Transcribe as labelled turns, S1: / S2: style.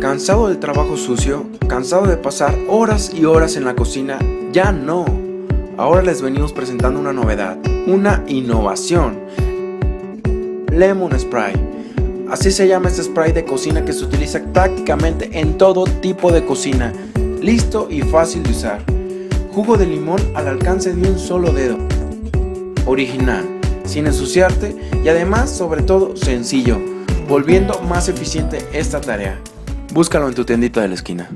S1: ¿Cansado del trabajo sucio? ¿Cansado de pasar horas y horas en la cocina? Ya no. Ahora les venimos presentando una novedad, una innovación. Lemon Spray. Así se llama este spray de cocina que se utiliza prácticamente en todo tipo de cocina. Listo y fácil de usar. Jugo de limón al alcance de un solo dedo. Original, sin ensuciarte y además sobre todo sencillo, volviendo más eficiente esta tarea. Búscalo en tu tiendita de la esquina.